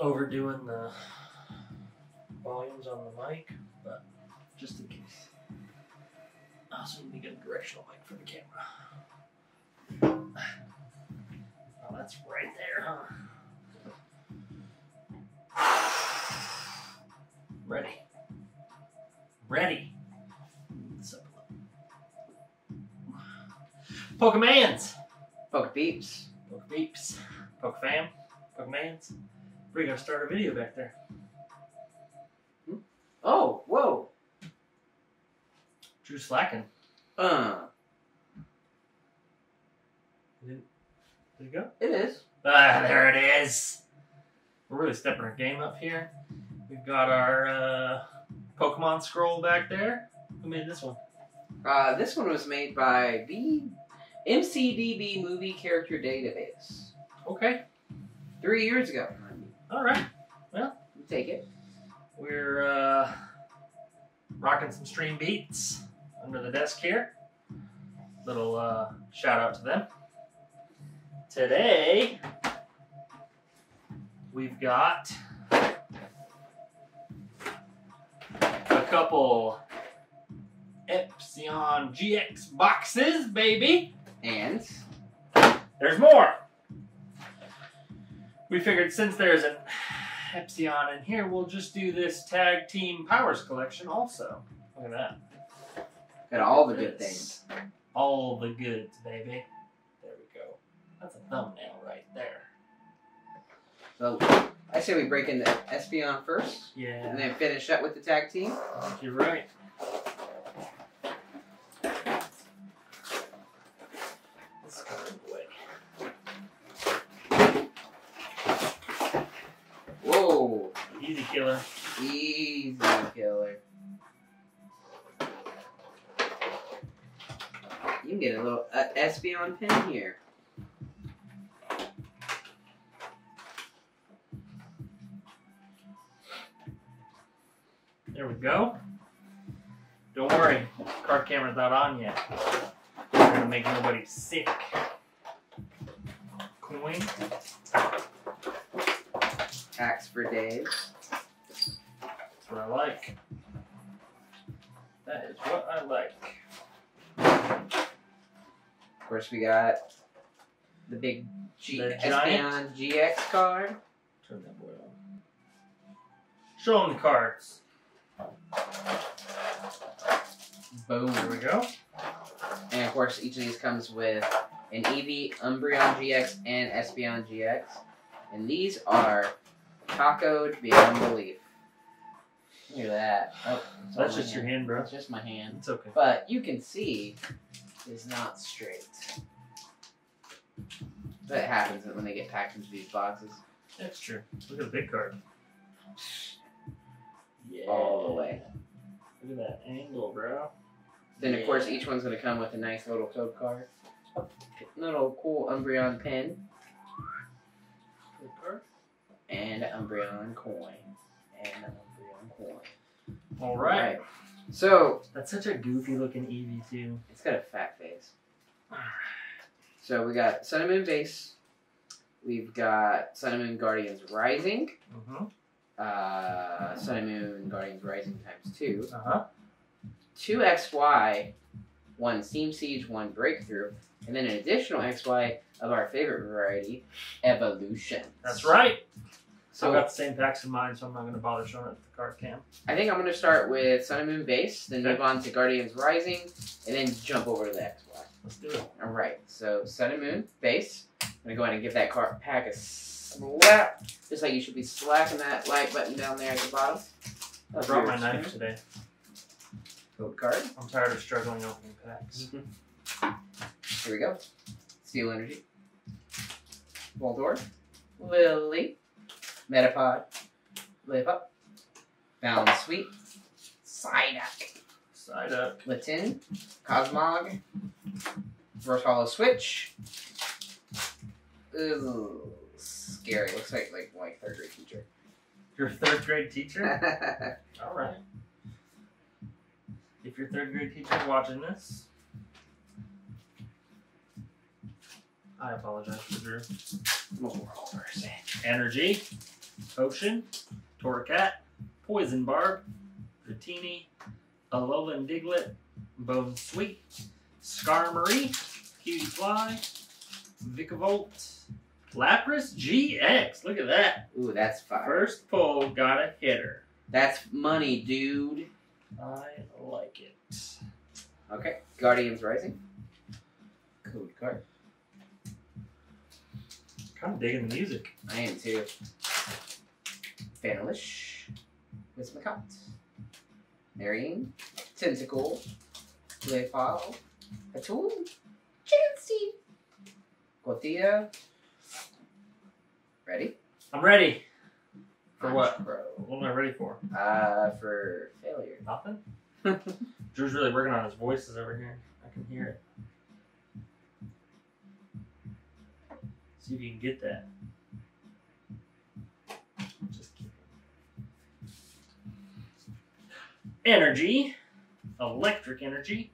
overdoing the volumes on the mic, but just in case. Ah, I also need to get a directional mic for the camera. Oh, that's right there, huh? Ready. Ready. Pokemans! Poke peeps. Poke peeps. Poke fam. Pokemans. We're gonna start a video back there. Oh, whoa. Drew slacking. Uh, Did it go? it is. Ah, there it is. We're really stepping our game up here. We've got our uh, Pokemon scroll back there. Who made this one? Uh, this one was made by the MCDB Movie Character Database Okay. three years ago. All right. You take it. We're uh, rocking some stream beats under the desk here. Little uh, shout out to them. Today, we've got a couple Espeon GX boxes, baby. And There's more. We figured since there's an Espeon in here, we'll just do this tag team powers collection also. Look at that. got all the good things. All the goods, baby. There we go. That's a thumbnail right there. So I say we break into Espeon first, Yeah, and then finish up with the tag team. I think you're right. A little uh, Espeon pin here. There we go. Don't worry, card camera's not on yet. We're gonna make nobody sick. Coin. Axe for Dave. That's what I like. That is what I like. Of course, we got the big G- The Espeon GX card. Turn that boy on. Show them the cards. Boom. There we go. And of course, each of these comes with an Eevee, Umbreon GX, and Espeon GX. And these are tacoed beyond belief. Look at that. Oh, That's just your hand. hand, bro. That's just my hand. It's okay. But you can see it's not straight. That happens when they get packed into these boxes That's true. Look at the big card. Yeah. all the way. Look at that angle, bro. Then of course each one's gonna come with a nice little code card. Little cool Umbreon pin and Umbreon coin. And Umbreon coin. All right. So That's such a goofy looking Eevee too. it's got a fat face. So we got Sun Moon base. We've got Sun Moon Guardians Rising. Mm-hmm. Uh, Sun and Moon Guardians Rising times two. Uh huh. Two XY, one Steam Siege, one Breakthrough, and then an additional XY of our favorite variety, Evolution. That's right. So I've got the same packs in mind, so I'm not going to bother showing it to the card cam. I think I'm going to start with Sun and Moon base, then move on to Guardians Rising, and then jump over to the XY. Let's do it. All right, so Sun and Moon base. I'm gonna go ahead and give that card pack a slap, just like you should be slapping that like button down there at the bottom. I brought my knife screen. today. Code card. I'm tired of struggling opening packs. Mm-hmm. Here we go. Steel Energy. Voldor. Lillie. Metapod. Live Up. Bound Sweet. Psyduck. Side up. Latin. Cosmog. Reverse Holo Switch. Ooh, scary. Looks like like my third grade teacher. Your third grade teacher? All right. If your third grade teacher is watching this, I apologize for Drew. More. Energy. Potion, Torracat, Poison Barb, Dratini, Alolan Diglett, Bounsweet, Skarmory, Huge Fly, Vikavolt, Lapras GX. Look at that. Ooh, that's fire. First pull got a hitter. That's money, dude. I like it. Okay, Guardians Rising. Code card. Kind of digging the music. I am too. Vanillish. Wismacott. Marine. Tentacool. Playfile. Atool. Chansey. Gothita. Ready? I'm ready. For what? Bro. What am I ready for? Uh, for failure. Nothing? Drew's really working on his voices over here. I can hear it. See if you can get that. Just kidding. Energy, electric energy,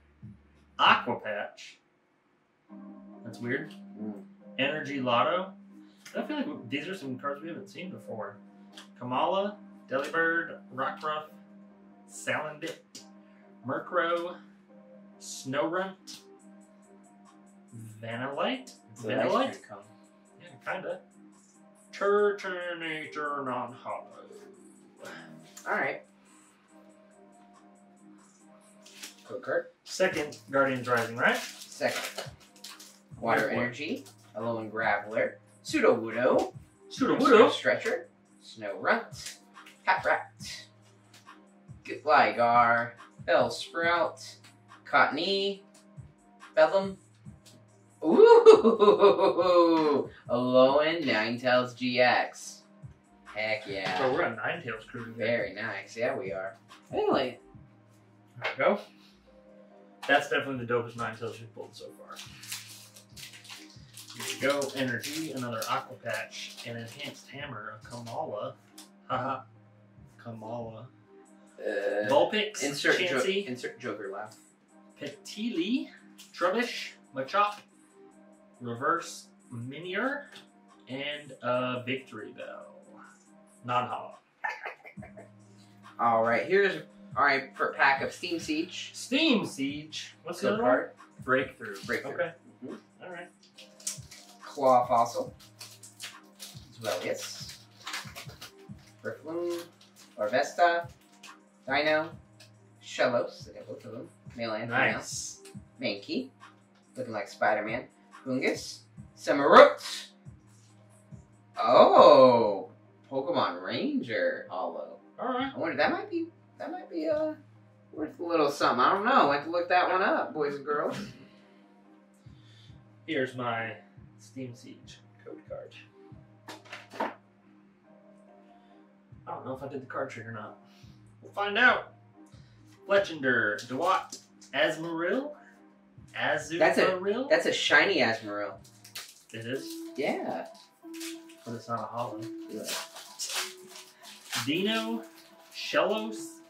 aqua patch. That's weird. Mm. Energy lotto. I feel like these are some cards we haven't seen before. Kamala, Delibird, Rockruff, Salandit, Murkrow, Snorunt, Vanillite, Vanillite, yeah, kinda. Turtonator non-holo. Alright. Code card. Second Guardians Rising, right? Second. Water What? Energy. Alolan Graveler. Pseudo Sudowoodo. Stretcher. Snorunt. Catrat. Gligar. Bellsprout. Cottony. Bellum. Ooh! Alolan Ninetales GX. Heck So yeah. we're on Ninetales crew today. Very nice. Yeah, we are. Anyway, There we go. That's definitely the dopest Ninetales we've pulled so far. Here we go. Energy, another Aqua Patch, an Enhanced Hammer, a Kamala. Haha. Kamala. uh, Vulpix, insert, jo- insert Joker laugh. Petili, Trubbish, Machop, Reverse Minior, and a Victory Bell. Non holo. All right, here's our pack of Steam Siege. Steam Siege. What's the other one? card. Breakthrough. Breakthrough. Okay. Mhm. Alright. Claw Fossil. Zweilous. Riffloon. Larvesta. Dino. Shellos. I got both of them. Male and female. Nice. Mankey. Looking like Spider-Man. Fungus. Summerroot. Oh. Pokemon Ranger Holo. Alright. I wonder that might be that might be uh worth a little something. I don't know. I have to look that one up, boys and girls. Here's my Steam Siege code card. I don't know if I did the card trick or not. We'll find out. Fletchinder, Dewott, That's a- Azumarill. That's a shiny Azumarill. It is, Yeah. but it's not a holo. Yeah. Dino, Shellos,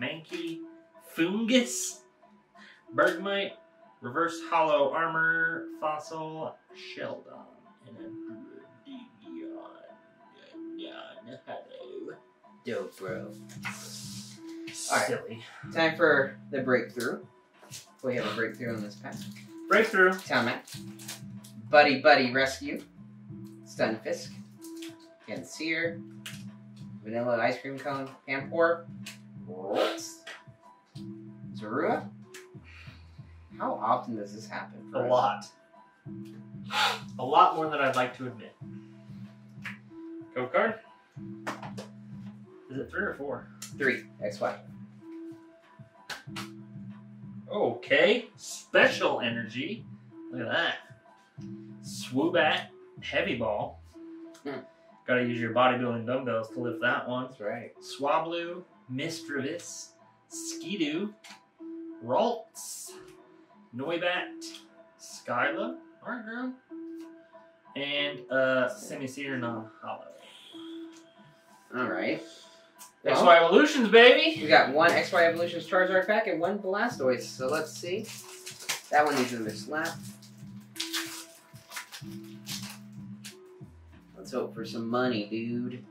Mankey, Fungus, Bergmite, Reverse Holo Armor, Fossil, Shieldon, and a Dion. Hello. Dope, bro. Alright. Silly. Time for the breakthrough. We have a breakthrough in this pack. Breakthrough. Talmat. Buddy Buddy Rescue. Stun Stunfisk. Seer. Vanilla Ice Cream Cone. Pampor. Rolls. Zorua. How often does this happen? A us? lot. A lot more than I'd like to admit. Go card. Is it three or four? Three. XY. Okay. Special energy. Look at that. Swoobat Heavy Ball. Hmm. Gotta use your bodybuilding dumbbells to lift that one. That's right. Swablu, Misdreavus, Skiddo, Ralts, Noibat, Skyla, alright girl, and uh, Semi-Seer non-holo. Alright. XY Evolutions, baby! We got one XY Evolutions Charizard pack and one Blastoise. So let's see. That one needs another slap. Let's hope for some money, dude.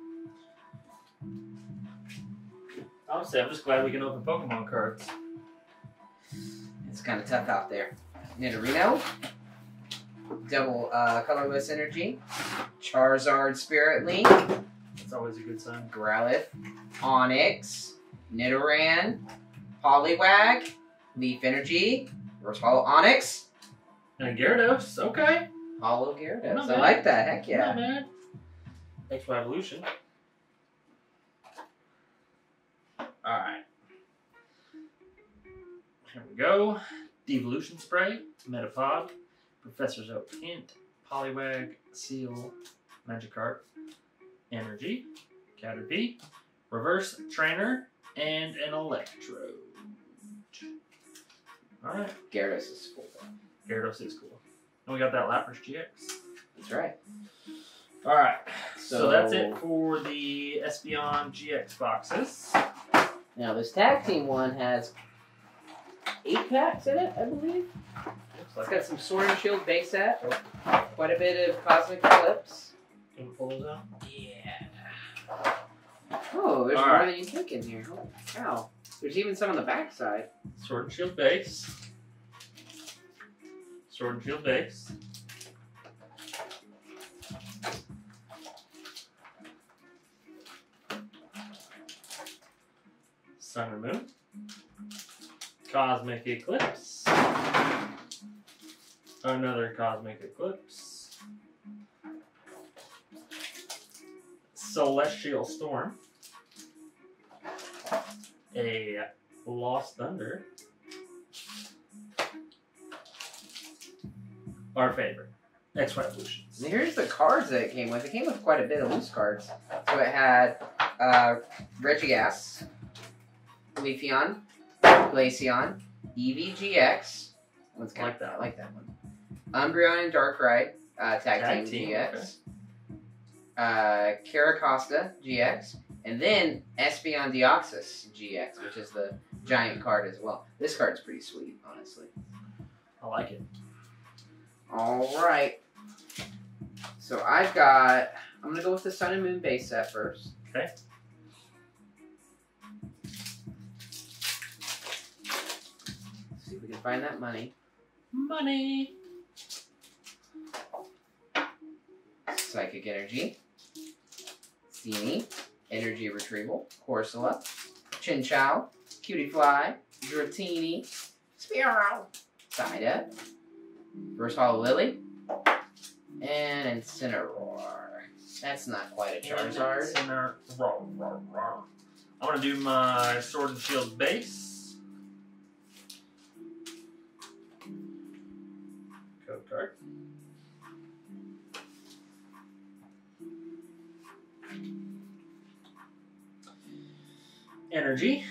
Honestly, I'm just glad we can open Pokemon cards. It's kind of tough out there. Nidorino. Double uh, colorless energy. Charizard Spirit Link. It's always a good sign. Growlithe. Onix. Nidoran. Poliwag. Leaf Energy. Reverse Holo Onix. And Gyarados, okay. Holo Gyarados. I bad. like that. Heck Yeah. Thanks for evolution. Alright. Here we go. Devolution Spray, Metapod, Professor's Oak Hint, Poliwag, Seel, Magikarp, Energy, Caterpie, Reverse Trainer, and an Electrode. Alright, Gyarados is cool. though. Gyarados is cool. And we got that Lapras GX. That's right. All right. So, So- that's it for the Espeon GX boxes. Now this tag team one has eight packs in it, I believe. Looks It's like got some Sword and Shield base set, oh. quite a bit of Cosmic Eclipse. Can we pull those out? Yeah. Oh, there's All more right. than you think in here. Holy cow. There's even some on the backside. Sword and Shield base. Sword and Shield base. Sun and Moon. Cosmic Eclipse. Another Cosmic Eclipse. Celestial Storm. A Lost Thunder. Our favorite. X Evolutions. And here's the cards that it came with. It came with quite a bit of loose cards. So it had uh, Regigas, Leafeon, Glaceon, EVGX. One's kind Like of, that I like that one. Umbreon and Darkrai, uh, Tag, Tag Team, Team, GX. Uh, Carracosta GX. And then Espeon Deoxys GX, which is the giant card as well. This card's pretty sweet, honestly. I like it. All right. So I've got. I'm gonna go with the Sun and Moon base set first. Okay. See if we can find that money. Money. Psychic Energy. Steamy. Energy Retrieval. Corsola. Chinchou. Cutiefly. Dratini. Spearow. Psyduck. First Holo Lillie. And Incineroar. That's not quite a Charizard. Raw. I'm gonna do my Sword and Shield base. Energy.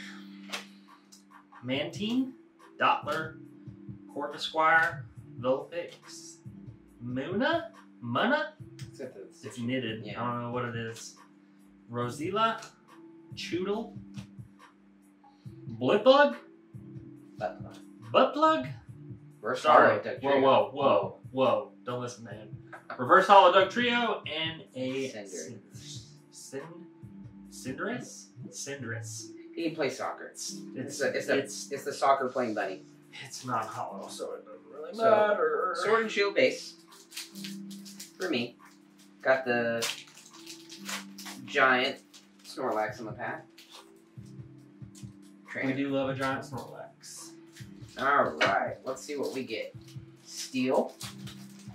Mantine. Doppler. Corvisquire. Vulpix. Muna? Muna? It's- It's knitted. Yeah. I don't know what it is. Rosilla, Choodle, Blipbug, but- Butt Plug. First Sorry. Holo Duck Whoa, whoa, whoa, whoa! Don't listen to him. Reverse Holo Duck Trio and a Cinder. Cind- Cinderace, Cinderace. He can play soccer. It's It's it's a, it's, a, it's, it's the soccer playing bunny. it's not holo, so it doesn't really So, matter. Sword and Shield base. For me. Got the giant Snorlax in the pack. we do love a giant Snorlax. Alright, let's see what we get. Steel.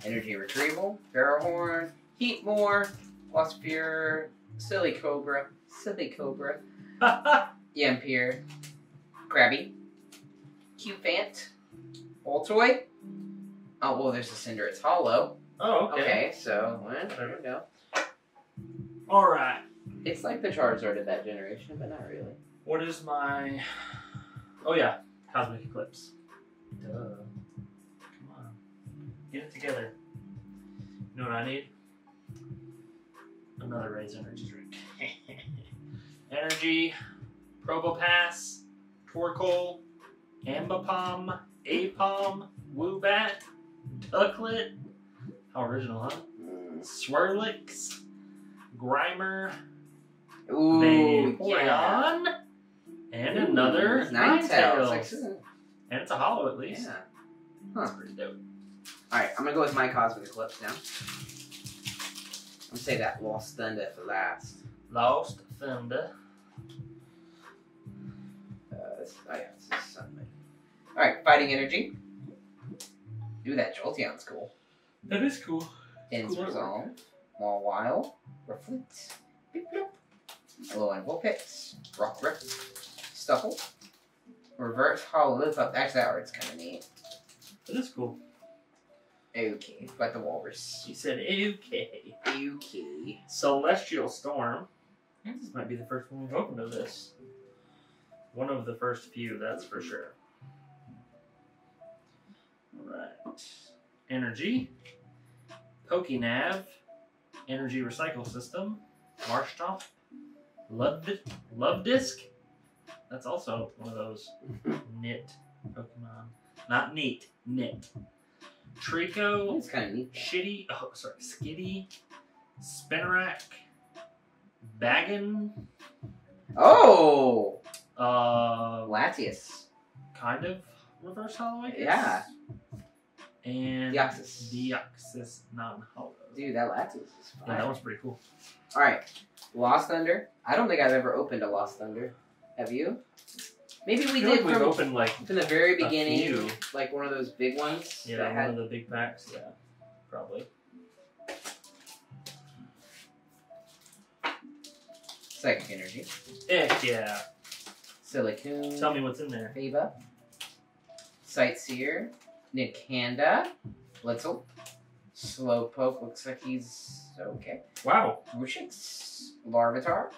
Energy Retrieval. Ferrothorn. Heatmor. Waspure. Silicobra. Silicobra. Yamper. Krabby. Cufant. Voltoy. Oh, well, there's a Cinder. It's holo. oh, okay. Okay, so, well, there we go. All right. It's like the Charizard of that generation, but not really. What is my? Oh yeah, Cosmic Eclipse. Duh. Come on, get it together. You know what I need? Another Raise Energy drink. Energy, Probopass, Torkoal, Ambipom, Apom, Woobat, Ducklett. How original, huh? Swirlix, Grimer, Ooh, yeah. And Ooh, another Ninetales. Excellent. And it's a holo at least. Yeah. That's pretty dope. Alright, I'm gonna go with my Cosmic Eclipse now. I'm gonna say that Lost Thunder for last. Lost Thunder. Uh, this, oh yeah, this is Alright, Fighting Energy. Ooh, that Jolteon's cool. That is cool. Ends Cool Resolve. Mawile. Reflect. Beep bloop. Hello and Vulpix. Rock Rip. Stufful. Reverse Holo Up. Actually, that art's kind of neat. That is cool. Okay, but the Walrus. She said, okay. Okay. Celestial Storm. I think this might be the first one we've opened of this. One of the first few, that's for sure. Alright. Energy. Pokenav. Energy Recycle System. Marshtomp. Love, Love Disc. That's also one of those knit Pokemon. Not neat, knit. Trico. It's kind of neat. Shitty, oh sorry, Skitty, Spinarak, Baggin, Oh! uh, Latias. kind of reverse holo, I guess. Yeah. And Deoxys. Deoxys non-holo. Dude, that Latias is Yeah, that one's pretty cool. Alright. Lost Thunder. I don't think I've ever opened a Lost Thunder. Have you? Maybe we did like we've from, opened like from the very a beginning, like one of those big ones Yeah, one had of the big packs. Yeah, probably. Psychic Energy, Heck yeah! Silicoon, Tell me what's in there. Faba, Sightseer, Nikanda, Blitzle, Slowpoke, looks like he's okay. Wow. Wushix, Larvitar,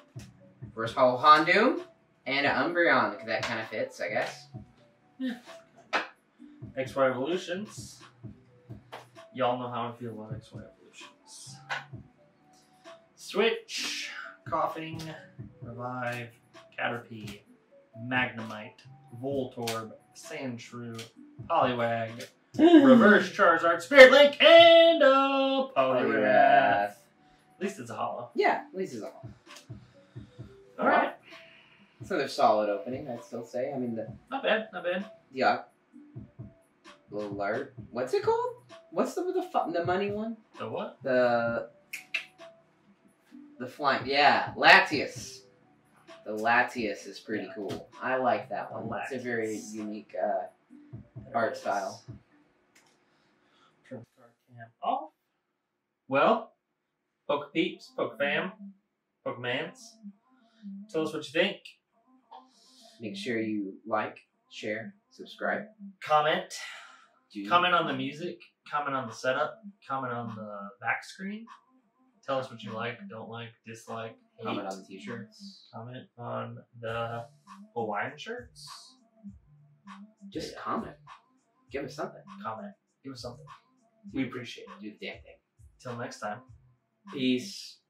First Holo Houndoom, and an Umbreon. That kind of fits, I guess. Yeah. XY Evolutions. Y'all know how I feel about XY Evolutions. Switch, Koffing, Revive, Caterpie, Magnemite, Voltorb, Sandshrew, Poliwag, Reverse Charizard, Spirit Link, and a Poliwrath. At least it's a holo. Yeah, at least it's a holo. Alright. It's another solid opening, I'd still say. I mean, the Not bad, not bad. yeah, little alert. What's it called? What's the the the money one? The what? The the flying. Yeah, Latias. The Latias is pretty Yeah. cool. I like that one. It's a very unique. uh Art style. Turn the card cam off. Well, Poke Peeps, Poke Fam, Pokemans. Tell us what you think. Make sure you like, share, subscribe. Comment. Do Comment on the music. Comment on the setup. Comment on the back screen. Tell us what you like, don't like, dislike, hate. comment on the t-shirts. Comment on the Hawaiian shirts. Just Yeah. comment. Give us something. Comment. Give us something. We appreciate it. Do the damn thing. Till next time. Peace.